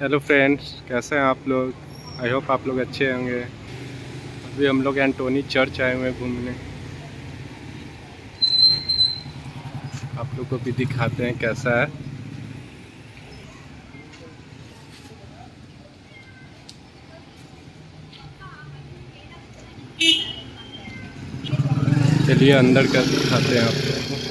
Hello friends कैसे हैं आप लोग? आई होप आप लोग अच्छे होंगे। अभी हम लोग एंटोनी चर्च आए हुए हैं घूमने। आप लोग को भी दिखाते हैं कैसा है। चलिए अंदर का दिखाते हैं आप लोग को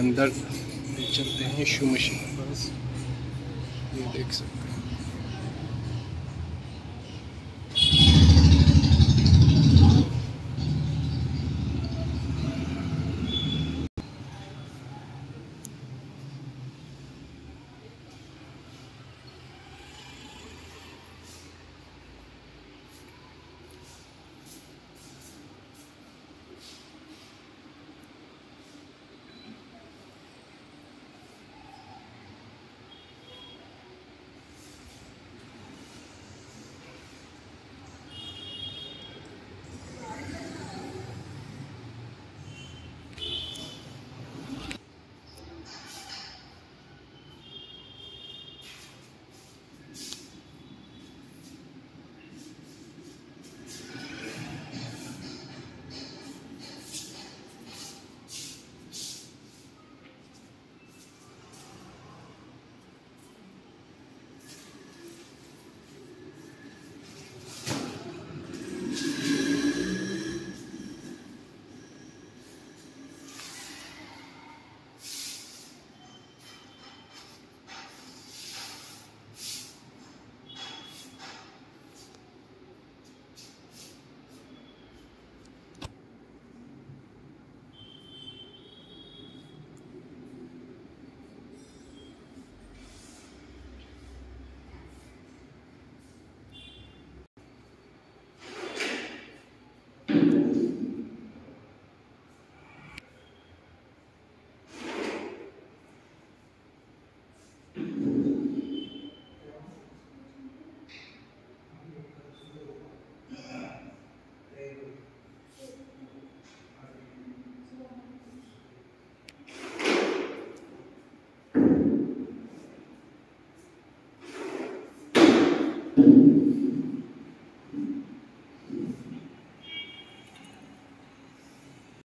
अंदर चलते हैं यीशु मसीह के ये देख सकते